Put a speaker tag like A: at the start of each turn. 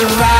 A: survive